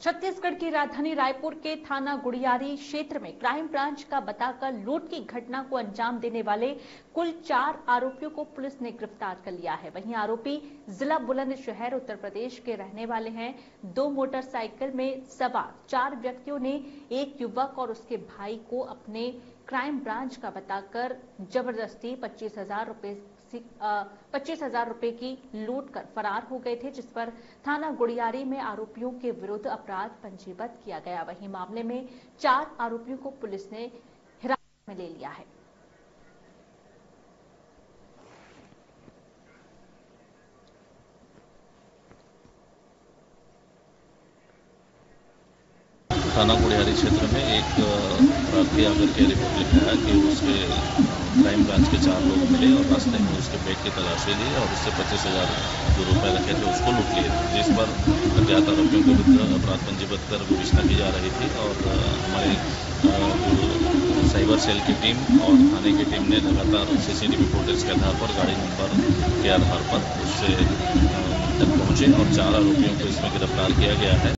छत्तीसगढ़ की राजधानी रायपुर के थाना गुड़ियारी क्षेत्र में क्राइम ब्रांच का बताकर लूट की घटना को अंजाम देने वाले कुल चार आरोपियों को पुलिस ने गिरफ़्तार कर लिया है। वहीं आरोपी जिला बुलंदशहर, उत्तर प्रदेश के रहने वाले हैं। दो मोटरसाइकिल में सवार चार व्यक्तियों ने एक युवक और उसके भाई को अपने क्राइम ब्रांच का बताकर ज़बरदस्ती पच्चीस हज़ार रुपए पच्चीस हज़ार रुपए की लूट कर फरार हो गए थे, जिस पर थाना गुड़ियारी में आरोपियों के विरुद्ध अपराध पंजीबद्ध किया गया। वहीं मामले में चार आरोपियों को पुलिस ने हिरासत में ले लिया है। थाना गुड़ियारी क्षेत्र में एक प्रार्थी आकर के रिपोर्ट लिखा है कि उसके क्राइम ब्रांच के चार लोग मिले और रास्ते में उसके बैग की तलाशी ली और उससे पच्चीस हज़ार जो रुपए रखे थे उसको लूट लिए। जिस पर अज्ञात आरोपियों के अपराध पंजीबद्ध कर विवेचना की जा रही थी और हमारी जो साइबर सेल की टीम और थाने की टीम ने लगातार सीसीटीवी फुटेज के आधार पर, गाड़ी नंबर के आधार पर उससे तक पहुँचे और चार आरोपियों को इसमें गिरफ़्तार किया गया है।